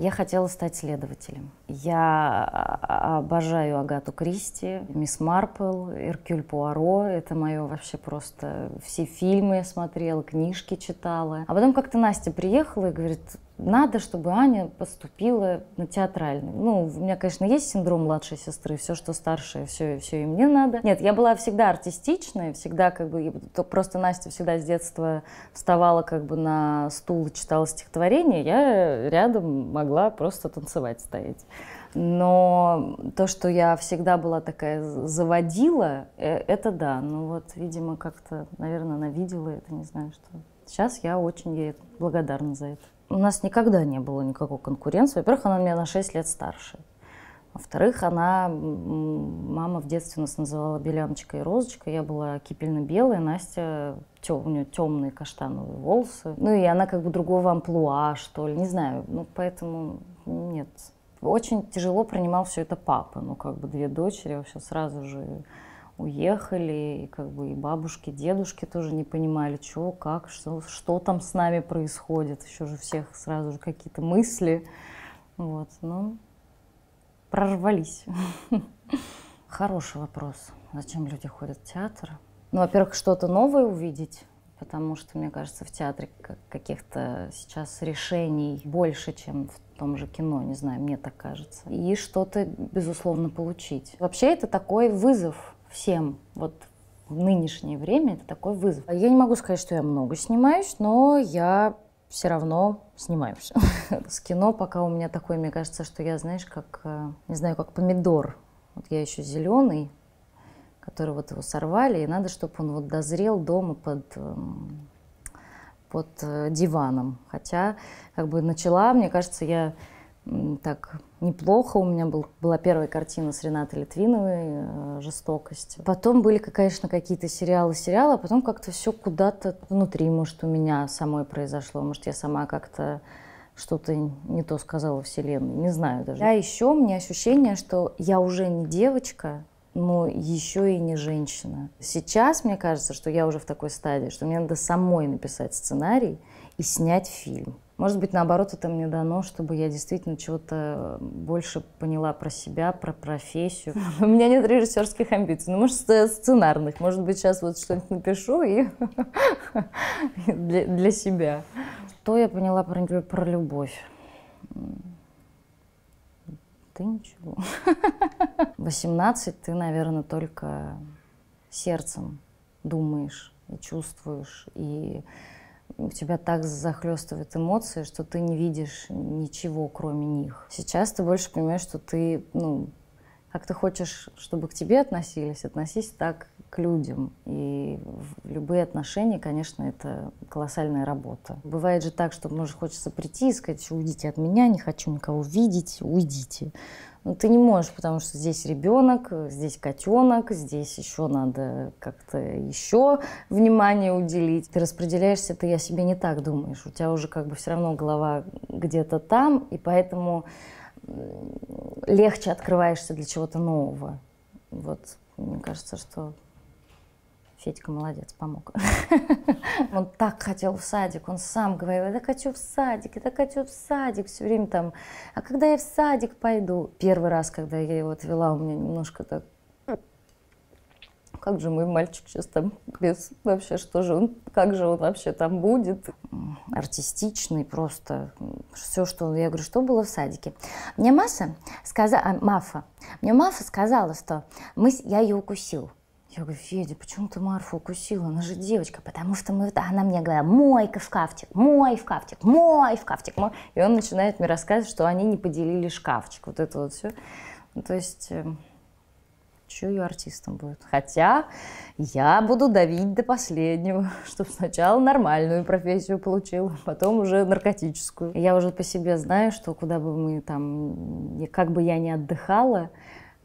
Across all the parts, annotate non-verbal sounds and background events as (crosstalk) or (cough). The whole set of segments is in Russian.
Я хотела стать следователем. Я обожаю Агату Кристи, Мисс Марпл, Эркюль Пуаро. Это мое вообще просто... Все фильмы я смотрела, книжки читала. А потом как-то Настя приехала и говорит, надо, чтобы Аня поступила на театральный. Ну, у меня, конечно, есть синдром младшей сестры, все, что старшее, все, все и мне надо. Нет, я была всегда артистичная, всегда как бы, просто Настя всегда с детства вставала как бы на стул и читала стихотворение, я рядом могла просто танцевать стоять. Но то, что я всегда была такая заводила, э, это да. Ну вот, видимо, как-то, наверное, она видела это, не знаю что. Сейчас я очень ей благодарна за это у нас никогда не было никакой конкуренции. Во-первых, она меня на 6 лет старше. Во-вторых, она, мама в детстве нас называла Беляночка и Розочка. Я была кипельно-белая, Настя, тем, у нее темные каштановые волосы. Ну и она как бы другого амплуа, что ли, не знаю. Ну поэтому нет. Очень тяжело принимал все это папа. Ну как бы две дочери вообще сразу же уехали, и как бы и бабушки, дедушки тоже не понимали, что, как, что, что там с нами происходит. Еще же всех сразу же какие-то мысли. Вот, ну, прорвались. (laughs) Хороший вопрос. Зачем люди ходят в театр? Ну, во-первых, что-то новое увидеть, потому что, мне кажется, в театре каких-то сейчас решений больше, чем в том же кино, не знаю, мне так кажется. И что-то, безусловно, получить. Вообще это такой вызов всем вот в нынешнее время это такой вызов. Я не могу сказать, что я много снимаюсь, но я все равно снимаюсь. (laughs) С кино пока у меня такой, мне кажется, что я, знаешь, как, э, не знаю, как помидор. Вот я еще зеленый, который вот его сорвали, и надо, чтобы он вот дозрел дома под, эм, под э, диваном. Хотя, как бы начала, мне кажется, я так неплохо. У меня был, была первая картина с Ренатой Литвиновой э, «Жестокость». Потом были, конечно, какие-то сериалы, сериалы, а потом как-то все куда-то внутри, может, у меня самой произошло. Может, я сама как-то что-то не то сказала Вселенной, не знаю даже. А еще у меня ощущение, что я уже не девочка, но еще и не женщина. Сейчас мне кажется, что я уже в такой стадии, что мне надо самой написать сценарий и снять фильм. Может быть, наоборот, это мне дано, чтобы я действительно чего-то больше поняла про себя, про профессию. (laughs) У меня нет режиссерских амбиций, ну, может, сценарных. Может быть, сейчас вот что-нибудь напишу и (laughs) для, для себя. Что я поняла про, про любовь? Ты ничего. (laughs) 18 ты, наверное, только сердцем думаешь и чувствуешь, и тебя так захлестывают эмоции, что ты не видишь ничего, кроме них. Сейчас ты больше понимаешь, что ты, ну, как ты хочешь, чтобы к тебе относились, относись так к людям. И любые отношения, конечно, это колоссальная работа. Бывает же так, что может хочется прийти и сказать, уйдите от меня, не хочу никого видеть, уйдите. Ну, ты не можешь, потому что здесь ребенок, здесь котенок, здесь еще надо как-то еще внимание уделить. Ты распределяешься, ты о себе не так думаешь. У тебя уже как бы все равно голова где-то там, и поэтому легче открываешься для чего-то нового. Вот, мне кажется, что Федька молодец, помог. (laughs) Он так хотел в садик, он сам говорил, я так хочу в садик, я так хочу в садик, все время там, а когда я в садик пойду? Первый раз, когда я его отвела, у меня немножко так как же мой мальчик сейчас там без вообще, что же он, как же он вообще там будет? Артистичный просто, все, что он, я говорю, что было в садике? Мне Маша сказала, Мафа, мне Мафа сказала, что мы, я ее укусил. Я говорю, Федя, почему ты Марфу укусила? Она же девочка. Потому что мы... Она мне говорила, мой в шкафчик, мой в шкафчик, мой в шкафчик. Мой. И он начинает мне рассказывать, что они не поделили шкафчик. Вот это вот все. Ну, то есть... Э, ее артистом будет. Хотя я буду давить до последнего, (laughs) чтобы сначала нормальную профессию получил, потом уже наркотическую. Я уже по себе знаю, что куда бы мы там, как бы я ни отдыхала,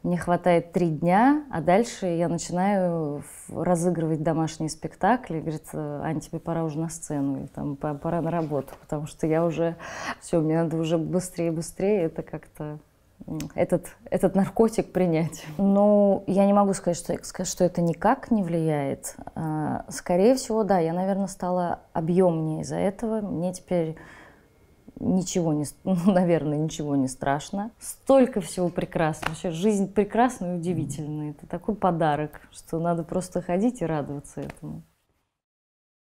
мне хватает три дня, а дальше я начинаю разыгрывать домашние спектакли. Говорит, Ань, тебе пора уже на сцену, или там пора на работу, потому что я уже, все, мне надо уже быстрее, быстрее, это как-то этот, этот наркотик принять. Ну, я не могу сказать, что, что это никак не влияет. А, скорее всего, да, я, наверное, стала объемнее из-за этого. Мне теперь ничего не, (laughs) ну, наверное, ничего не страшно. Столько всего прекрасного. Вообще жизнь прекрасна и удивительная. Это такой подарок, что надо просто ходить и радоваться этому.